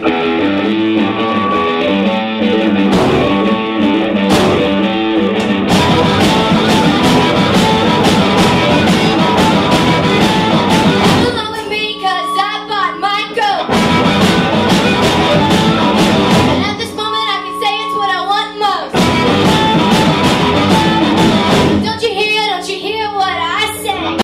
Música